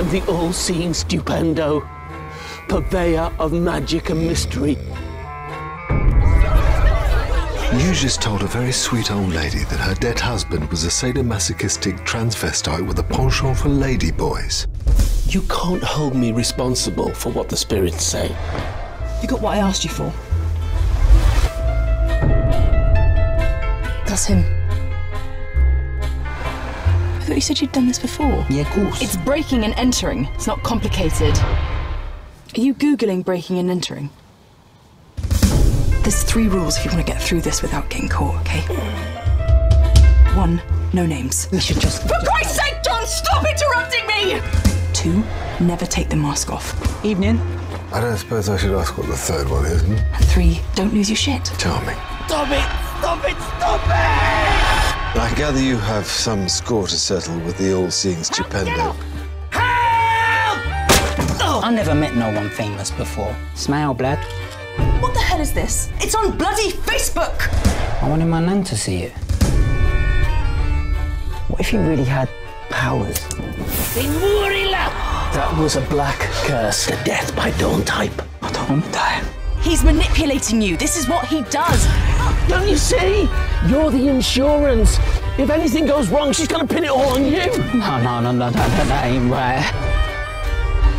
I am the all-seeing stupendo, purveyor of magic and mystery. You just told a very sweet old lady that her dead husband was a sadomasochistic transvestite with a penchant for ladyboys. You can't hold me responsible for what the spirits say. You got what I asked you for. That's him. I thought you said you'd done this before. Yeah, of course. It's breaking and entering. It's not complicated. Are you Googling breaking and entering? There's three rules if you want to get through this without getting caught, okay? One, no names. We should just. For Christ's sake, John, stop interrupting me! Two, never take the mask off. Evening. I don't suppose I should ask what the third one is, hmm? And three, don't lose your shit. Charming. Stop it! Stop it! Stop it! I gather you have some score to settle with the all-seeing stupendo. Help! Oh. I never met no one famous before. Smile, blood. What the hell is this? It's on bloody Facebook! I wanted my nan to see it. What if you really had powers? That was a black curse, the death by dawn type. I don't want to die. He's manipulating you. This is what he does. Don't you see? You're the insurance. If anything goes wrong, she's gonna pin it all on you. No, no, no, no, that, that ain't right.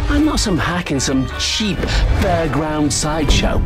I'm not some hack in some cheap fairground sideshow.